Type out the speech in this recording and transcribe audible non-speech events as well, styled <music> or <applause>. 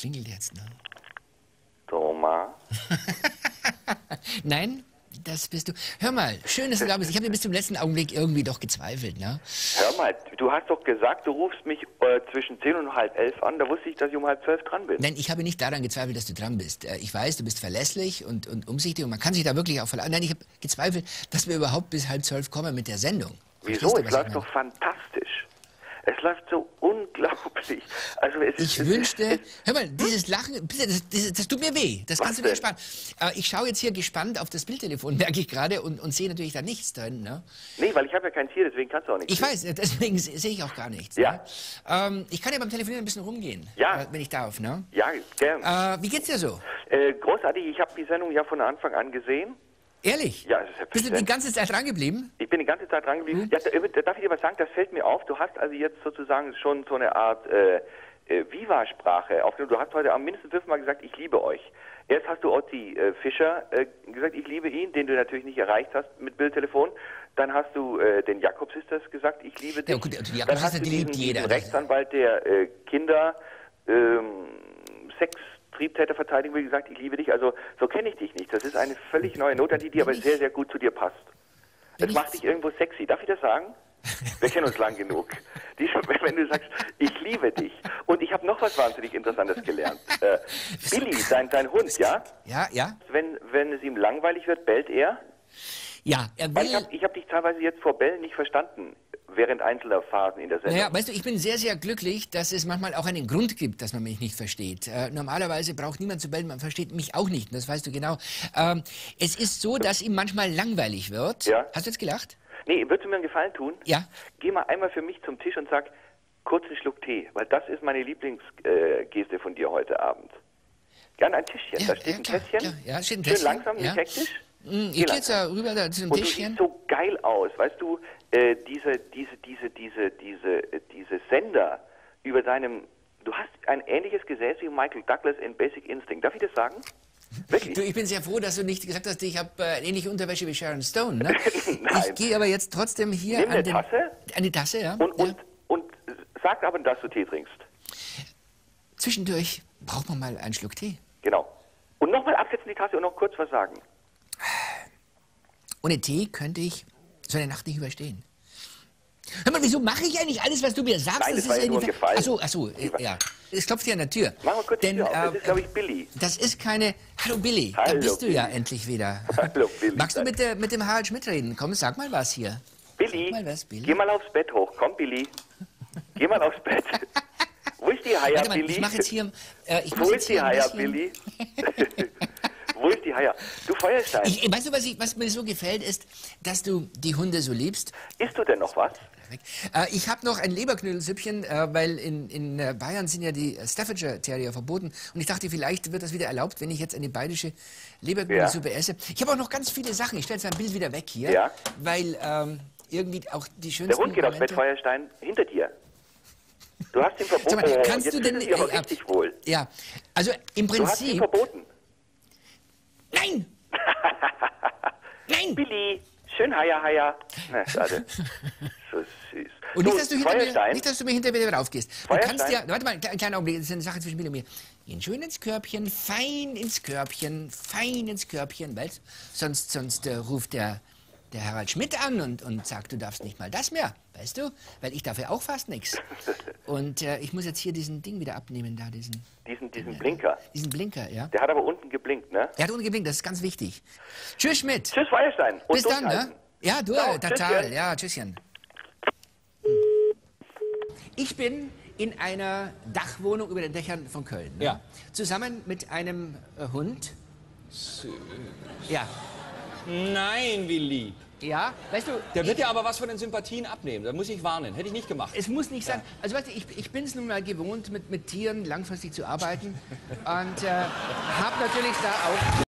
klingelt jetzt, ne? Thomas. <laughs> Nein, das bist du. Hör mal, schön, dass du da bist. Ich habe dir bis zum letzten Augenblick irgendwie doch gezweifelt, ne? Hör mal, du hast doch gesagt, du rufst mich äh, zwischen 10 und halb elf an. Da wusste ich, dass ich um halb zwölf dran bin. Nein, ich habe nicht daran gezweifelt, dass du dran bist. Äh, Ich weiß, du bist verlässlich und, und umsichtig und man kann sich da wirklich auch verlassen. Nein, ich habe gezweifelt, dass wir überhaupt bis halb zwölf kommen mit der Sendung. Wieso? Es läuft doch fantastisch. Es läuft so unglaublich. Also es Ich ist, wünschte, Es, hör mal, dieses Lachen, bitte, das, das, das tut mir weh. Das kannst du dir denn? sparen. Äh, ich schaue jetzt hier gespannt auf das Bildtelefon, <laughs> merke ich gerade, und, und sehe natürlich da nichts drin. Ne? nee, weil ich habe ja kein Tier, deswegen kannst du auch nichts. Ich weiß, deswegen se- sehe ich auch gar nichts. Ja. Ne? Ähm, ich kann ja beim Telefonieren ein bisschen rumgehen, Ja. äh, wenn ich darf. Ne? Ja, gern. Äh, wie geht's dir so? Äh, großartig, ich habe die Sendung ja von Anfang an gesehen. Ehrlich? Ja, das ist Bist du die ganze Zeit dran geblieben? Ich bin die ganze Zeit dran geblieben. Ja, da, da darf ich dir was sagen, das fällt mir auf. Du hast also jetzt sozusagen schon so eine Art äh, äh, Viva-Sprache aufgenommen. Du hast heute am mindestens fünfmal gesagt, ich liebe euch. Erst hast du Otti äh, Fischer äh, gesagt, ich liebe ihn, den du natürlich nicht erreicht hast mit Bildtelefon. Dann hast du äh, den Jakob Sisters gesagt, ich liebe dich. Ja, gut, die Jakob Sisters, die liebt jeder. Rechtsanwalt der äh, Kinder ähm, Sex Triebtäterverteidigung, wie gesagt, ich liebe dich. Also so kenne ich dich nicht. Das ist eine völlig neue Note, die dir aber sehr, sehr gut zu dir passt. Ich- macht dich irgendwo sexy. Darf ich das sagen? Wir kennen uns lang genug. Die, wenn du sagst, ich liebe dich. Und ich habe noch was wahnsinnig Interessantes gelernt. Äh, <laughs> Billy, dein, dein Hund, ja? Ja, ja. Wenn, wenn es ihm langweilig wird, bellt er? Ja, er Weil ich habe hab dich teilweise jetzt vor Bällen nicht verstanden, während einzelner Phasen in der Sendung. Naja, weißt du, ich bin sehr, sehr glücklich, dass es manchmal auch einen Grund gibt, dass man mich nicht versteht. Äh, normalerweise braucht niemand zu bellen, man versteht mich auch nicht, das weißt du genau. Ähm, es ist so, dass ihm manchmal langweilig wird. Ja. Hast du jetzt gelacht? Nee, würdest du mir einen Gefallen tun? Ja. Geh mal einmal für mich zum Tisch und sag, kurz einen Schluck Tee, weil das ist meine Lieblingsgeste äh, von dir heute Abend. Gerne ein Tischchen, da steht ein klar, Kästchen. klar. Ja, steht ein Schön Tässchen, langsam, ja. nicht hektisch. Geh Ich gehe jetzt da rüber da zu dem Und du Tischchen. siehst so geil aus, weißt du, äh, diese, diese, diese, diese, diese, äh, diese Sender über deinem, du hast ein ähnliches Gesäß wie Michael Douglas in Basic Instinct. Darf ich das sagen? Wirklich? Du, ich bin sehr froh, dass du nicht gesagt hast, ich habe äh, ähnliche Unterwäsche wie Sharon Stone. Ne? <laughs> Ich gehe aber jetzt trotzdem hier Nimm an den... Tasse. Eine Tasse, ja. Und, ja. und, und sag aber, dass du Tee trinkst. Zwischendurch braucht man mal einen Schluck Tee. Genau. Und nochmal absetzen die Tasse und noch kurz was sagen. Ohne Tee könnte ich so eine Nacht nicht überstehen. Hör mal, wieso mache ich eigentlich alles, was du mir sagst? Nein, das war ja nur Gefallen. Achso, achso, äh, ja. Es klopft hier an der Tür. Mach mal kurz die Denn, Tür auf. Das äh, ist, glaube ich, Billy. Das ist keine. Hallo Billy, da Hallo, bist du ja Billy. endlich wieder. <laughs> Hallo, Billy. Magst du mit, der, mit dem Harald Schmidt reden? Komm, sag mal was hier. Billy, mal was, Billy. geh mal aufs Bett hoch. Komm, Billy. Geh mal aufs Bett. <laughs> Wo ist die mal, Billy? ich mache jetzt hier. Äh, ich Wo ist die bisschen- Billy? <laughs> Wo ist die Haya? Du Feuerstein, Ich, weißt du, was, ich, was mir so gefällt, ist, dass du die Hunde so liebst. isst du denn noch was? Äh, ich habe noch ein Leberknödelsüppchen, äh, weil in, in äh, Bayern sind ja die Staffordshire Terrier verboten. Und ich dachte, vielleicht wird das wieder erlaubt, wenn ich jetzt eine bayerische Leberknödelsuppe esse. Ich habe auch noch ganz viele Sachen. Ich stelle jetzt mein Bild wieder weg hier, Ja. weil ähm, irgendwie auch die schönsten Der Hund geht aufs Bett, Momente- Feuerstein, hinter dir. Du hast ihn verboten. Mal, kannst jetzt du denn... äh, richtig wohl. Ja, also im Du hast ihn Prinzip... verboten. Nein! Nein! Billy, schön Haya, Haya. Na, schade. So süß. Und nicht, dass du, hinter mir, nicht, dass du mir hinter mir raufgehst. Du kannst ja, warte mal, einen kleinen Augenblick, das ist eine Sache zwischen mir und mir. Gehen schön ins Körbchen, fein ins Körbchen, fein ins Körbchen, weil sonst, sonst äh, ruft der, der Harald Schmidt an und, und sagt, du darfst nicht mal das mehr, weißt du? Weil ich darf ja auch fast nichts. <laughs> Und äh, ich muss jetzt hier diesen Ding wieder abnehmen, da, diesen, diesen, diesen Blinker. diesen Blinker, ja? Der hat aber unten geblinkt, ne? Er hat ungeblinkt, das ist ganz wichtig. Tschüss, Schmidt. Tschüss, Feuerstein. Und Bis dann, ne? Ja, du, äh, total. tschüsschen. Ja, tschüsschen. Ich bin in einer Dachwohnung über den Dächern von Köln. Ne? Ja. Zusammen mit einem äh, Hund. Ja. Nein, wie lieb. Ja, weißt du, Der wird ja aber was von den Sympathien abnehmen. Da muss ich warnen. Hätte ich nicht gemacht. es muss nicht sein. Also weißt du, ich, ich bin es nun mal gewohnt, mit, mit Tieren langfristig zu arbeiten <laughs> und äh, habe natürlich da auch